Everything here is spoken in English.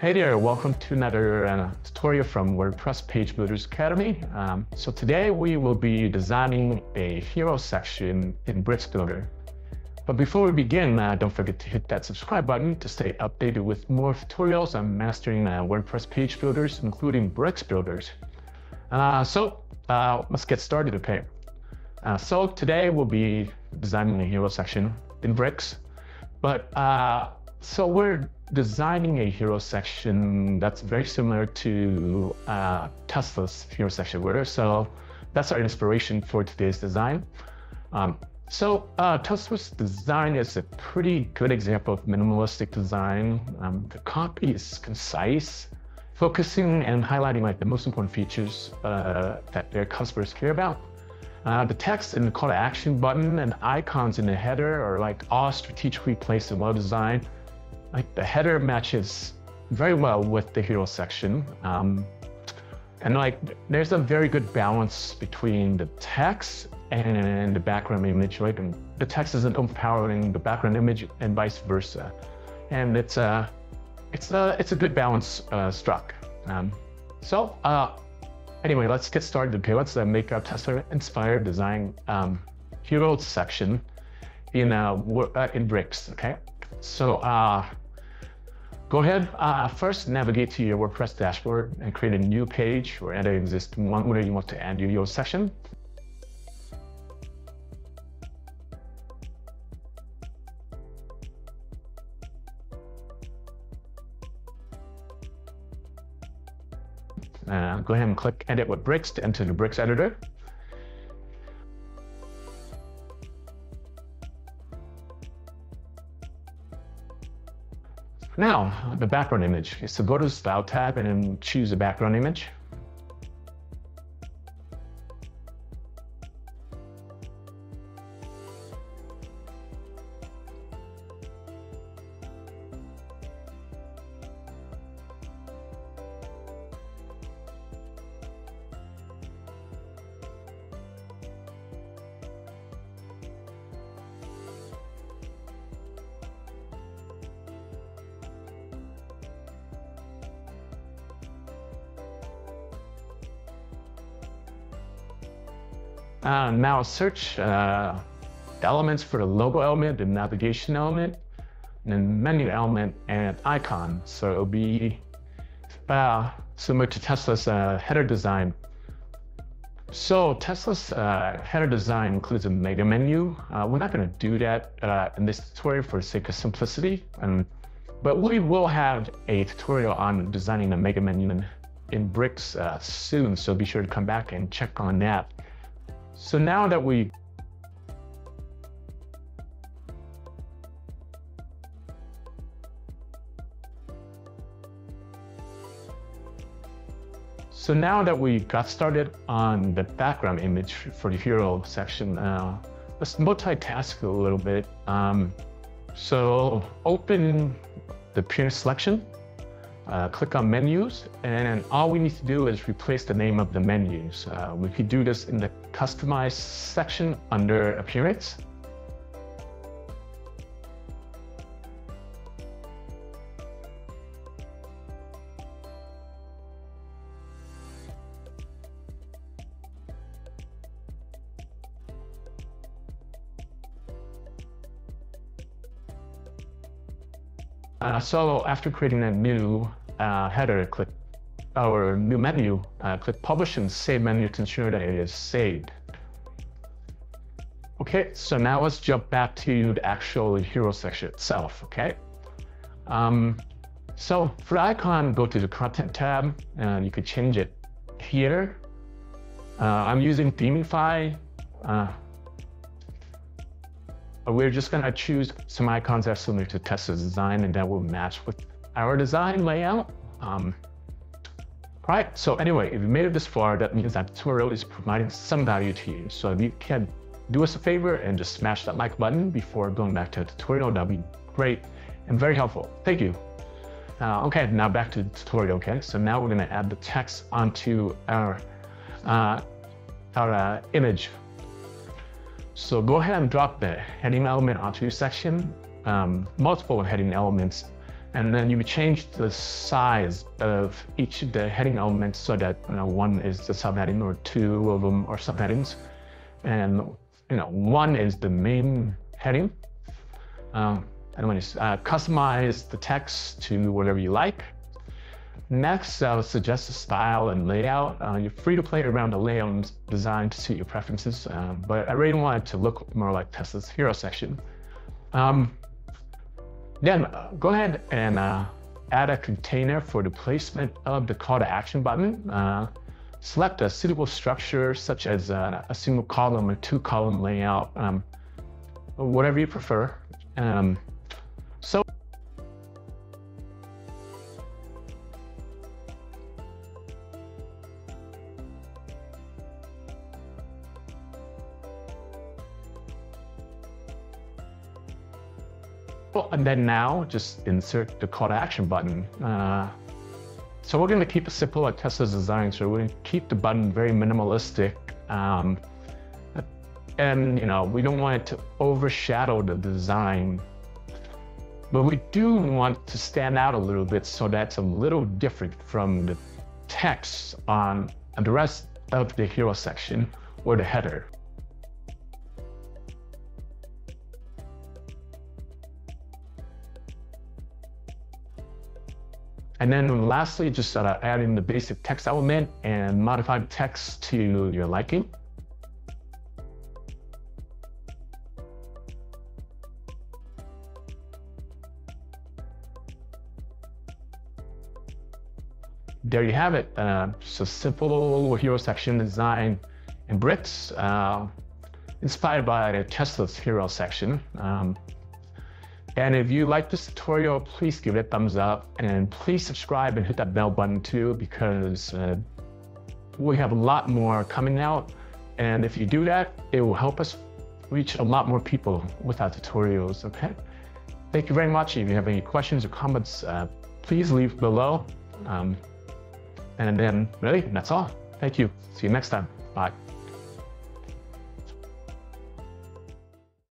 Hey there, welcome to another uh, tutorial from WordPress Page Builders Academy. Um, so today we will be designing a hero section in Bricks Builder. But before we begin, uh, don't forget to hit that subscribe button to stay updated with more tutorials on mastering uh, WordPress Page Builders, including Bricks Builders. Uh, so uh, let's get started, okay? Uh, so today we'll be designing a hero section in Bricks. But so we're designing a hero section that's very similar to uh, Tesla's hero section. So that's our inspiration for today's design. Um, so uh, Tesla's design is a pretty good example of minimalistic design. Um, the copy is concise, focusing and highlighting like the most important features uh, that their customers care about. Uh, the text and the call to action button and icons in the header are like all strategically placed and well designed like the header matches very well with the hero section. Um, and like there's a very good balance between the text and the background image, right? And the text isn't overpowering the background image and vice versa. And it's a, it's a, it's a good balance uh, struck. Um, so uh, anyway, let's get started. Okay, let's uh, make a Tesla inspired design um, hero section in, uh, uh, in bricks, okay? So uh, go ahead, uh, first navigate to your WordPress dashboard and create a new page or add an existing one where you want to add your section. Uh, go ahead and click Edit with Bricks to enter the Bricks editor. Now, the background image. So go to the Style tab and choose a background image. Uh, now search uh, elements for the logo element, the navigation element, and then menu element and icon. So it'll be uh, similar to Tesla's uh, header design. So Tesla's uh, header design includes a mega menu. We're not going to do that in this tutorial for the sake of simplicity, um, but we will have a tutorial on designing a mega menu in, in Bricks soon. So be sure to come back and check on that. So now that we So now that we got started on the background image for the hero section, uh, let's multitask a little bit. Um, so open the appearance selection uh, click on menus, and all we need to do is replace the name of the menus. Uh, we could do this in the customize section under appearance. Uh, so after creating a new uh, header, click our new menu, uh, click Publish and Save menu to ensure that it is saved. Okay, so now let's jump back to the actual hero section itself, okay? Um, so for the icon, go to the Content tab, and you could change it here. Uh, I'm using Themify. Uh, we're just gonna choose some icons that are similar to Tesla's design and that will match with our design layout. Um, right, so anyway, if you made it this far, that means that tutorial is providing some value to you. So if you can do us a favor and just smash that like button before going back to the tutorial, that'd be great and very helpful. Thank you. Uh, okay, now back to the tutorial, okay? So now we're gonna add the text onto our, uh, our uh, image so go ahead and drop the heading element onto your section, um, multiple heading elements, and then you change the size of each of the heading elements so that you know, one is the subheading or two of them are subheadings. And you know, one is the main heading. Um, and when you uh, customize the text to whatever you like. Next, I'll suggest a style and layout. Uh, you're free to play around the layout design to suit your preferences, uh, but I really want it to look more like Tesla's hero section. Um, then uh, go ahead and uh, add a container for the placement of the call to action button. Uh, select a suitable structure such as a, a single column or two column layout, um, whatever you prefer. Um, so and then now just insert the call to action button. Uh, so we're going to keep it simple like Tesla's design. So we're going to keep the button very minimalistic. Um, and you know, we don't want it to overshadow the design, but we do want to stand out a little bit so that's a little different from the text on the rest of the hero section or the header. And then lastly, just uh, add in the basic text element and modify the text to your liking. There you have it. Uh, so simple hero section design in bricks, uh, inspired by the Tesla's hero section. Um, and if you like this tutorial, please give it a thumbs up and please subscribe and hit that bell button too because uh, we have a lot more coming out. And if you do that, it will help us reach a lot more people with our tutorials, okay? Thank you very much. If you have any questions or comments, uh, please leave below. Um, and then, really, that's all. Thank you. See you next time. Bye.